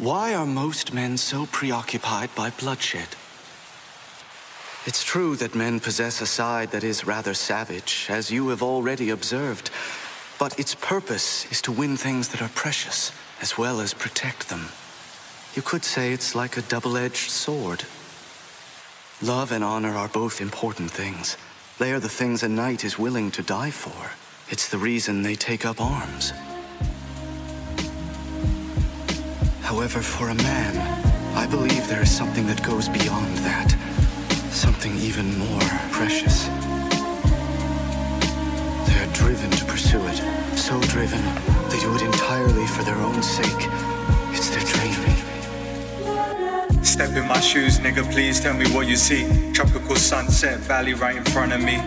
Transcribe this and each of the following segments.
Why are most men so preoccupied by bloodshed? It's true that men possess a side that is rather savage, as you have already observed, but its purpose is to win things that are precious, as well as protect them. You could say it's like a double-edged sword. Love and honor are both important things. They are the things a knight is willing to die for. It's the reason they take up arms. However, for a man, I believe there is something that goes beyond that. Something even more precious. They are driven to pursue it. So driven, they do it entirely for their own sake. It's their dream. Step in my shoes, nigga, please tell me what you see. Tropical sunset valley right in front of me.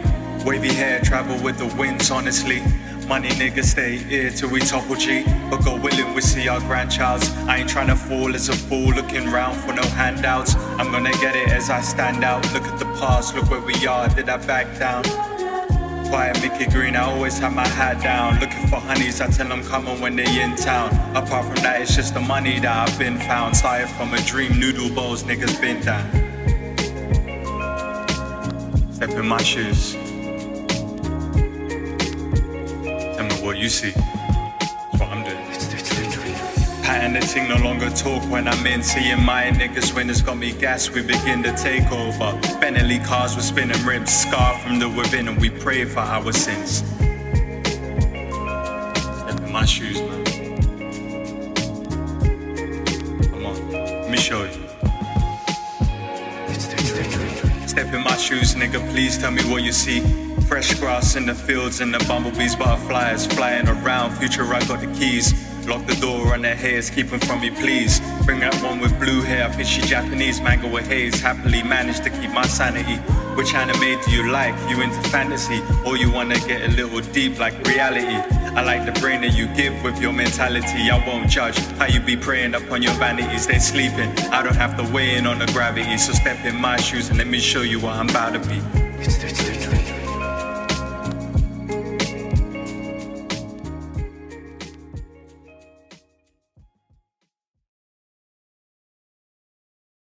Wavy hair, travel with the winds, honestly. Money niggas stay here till we topple G. But God willing, we see our grandchilds. I ain't trying to fall as a fool, looking round for no handouts. I'm gonna get it as I stand out. Look at the past, look where we are. Did I back down? Quiet Mickey Green, I always have my hat down. Looking for honeys, I tell them come on when they in town. Apart from that, it's just the money that I've been found. Started from a dream, noodle bowls, niggas been down. Step in my shoes. What you see. That's what I'm doing. Pattern the ting no longer talk when I'm in. Seeing my niggas when it's got me gas, we begin to take over. Bentley cars with spinning rims, scar from the within, and we pray for our sins. Step in my shoes, man. Come on, let me show you. Step in my shoes, nigga, please tell me what you see. Fresh grass in the fields and the bumblebees, butterflies flying around. Future, I got the keys. Lock the door on their hairs, keep them from me, please. Bring that one with blue hair, think she Japanese, mango with haze. Happily managed to keep my sanity. Which anime do you like? You into fantasy? Or you wanna get a little deep like reality? I like the brain that you give with your mentality. I won't judge how you be preying upon your vanities. They're sleeping. I don't have to weigh in on the gravity. So step in my shoes and let me show you what I'm about to be.